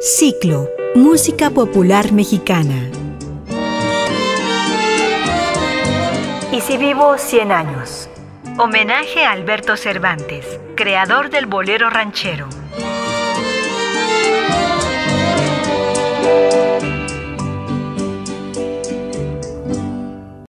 Ciclo, Música Popular Mexicana. ¿Y si vivo 100 años? Homenaje a Alberto Cervantes, creador del bolero ranchero.